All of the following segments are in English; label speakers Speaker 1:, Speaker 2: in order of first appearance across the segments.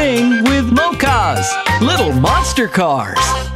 Speaker 1: With Mocas, little monster cars.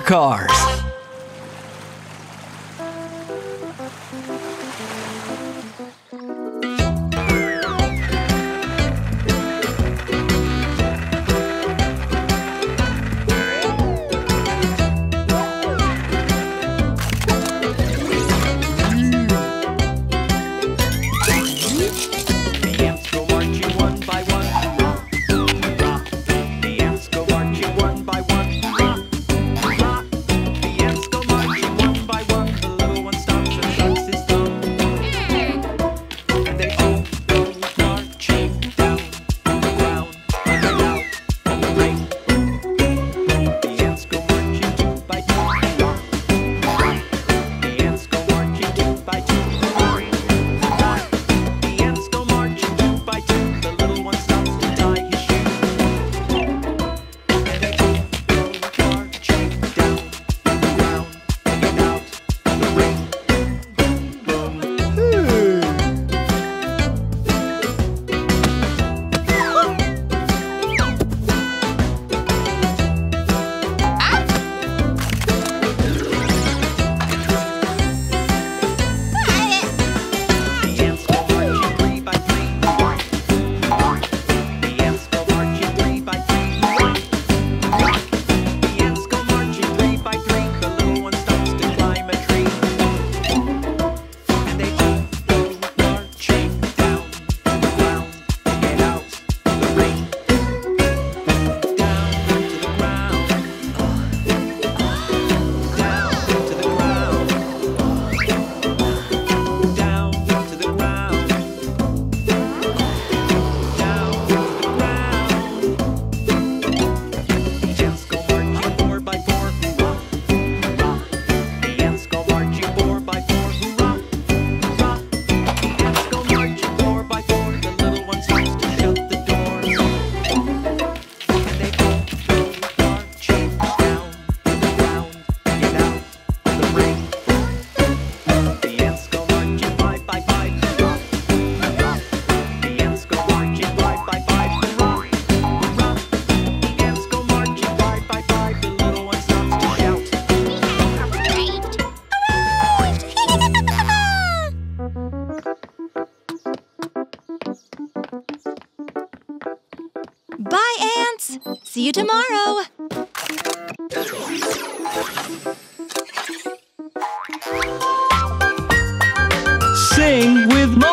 Speaker 1: Cars.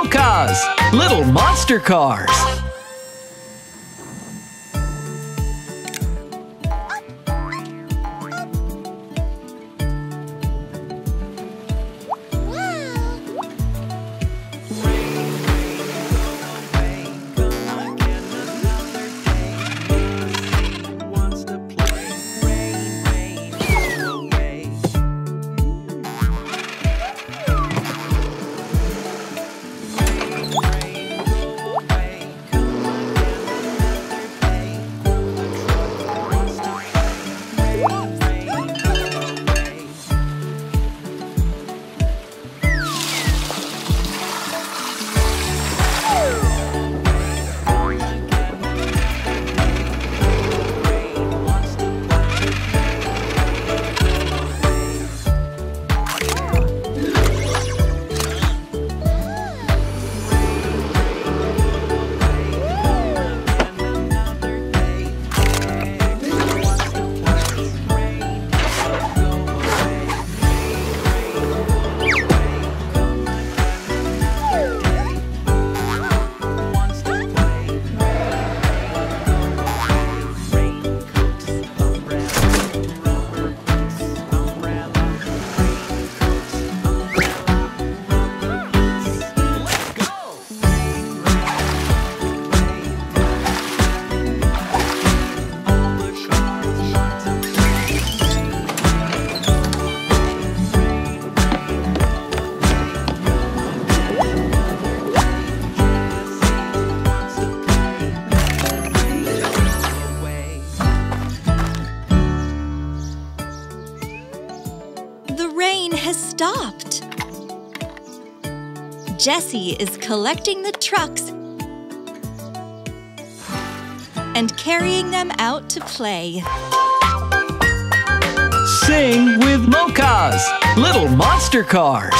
Speaker 2: Mocas Little
Speaker 1: Monster Cars.
Speaker 3: Has stopped. Jessie is collecting the trucks and carrying them out to play.
Speaker 1: Sing with Mocas Little Monster Cars.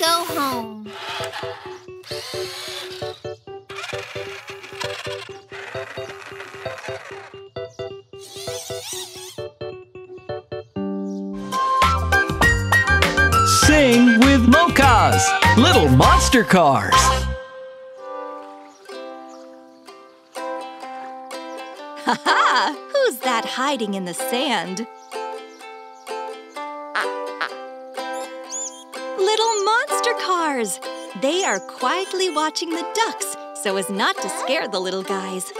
Speaker 4: Go home.
Speaker 1: Sing with Mocas Little Monster Cars.
Speaker 3: Ha! Who's that hiding in the sand? They are quietly watching the ducks so as not to scare the little guys.